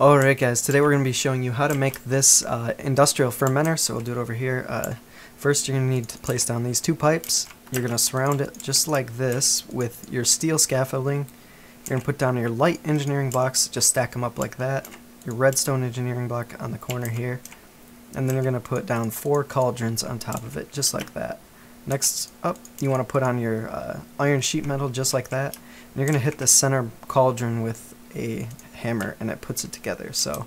Alright guys, today we're going to be showing you how to make this uh, industrial fermenter, so we'll do it over here. Uh, first you're going to need to place down these two pipes. You're going to surround it just like this with your steel scaffolding. You're going to put down your light engineering blocks, just stack them up like that. Your redstone engineering block on the corner here. And then you're going to put down four cauldrons on top of it, just like that. Next up, you want to put on your uh, iron sheet metal just like that. And you're going to hit the center cauldron with a hammer and it puts it together. So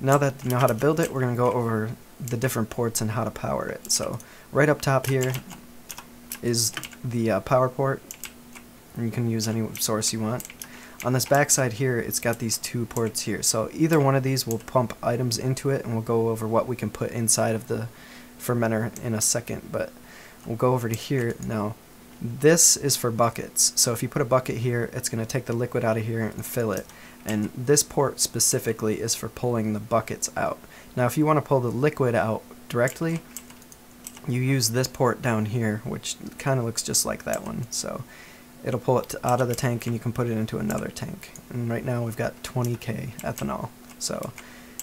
now that you know how to build it, we're going to go over the different ports and how to power it. So right up top here is the uh, power port. You can use any source you want. On this back side here, it's got these two ports here. So either one of these will pump items into it, and we'll go over what we can put inside of the fermenter in a second. But we'll go over to here now. This is for buckets. So if you put a bucket here, it's going to take the liquid out of here and fill it. And this port specifically is for pulling the buckets out. Now if you want to pull the liquid out directly, you use this port down here, which kind of looks just like that one. So it'll pull it out of the tank and you can put it into another tank. And right now we've got 20k ethanol. So,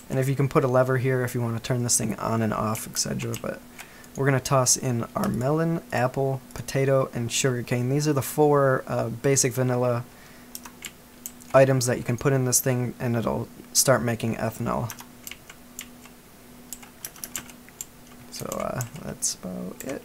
and if you can put a lever here if you want to turn this thing on and off, etc. But we're going to toss in our melon, apple, potato, and sugarcane. These are the four uh, basic vanilla items that you can put in this thing and it'll start making ethanol. So uh, that's about it.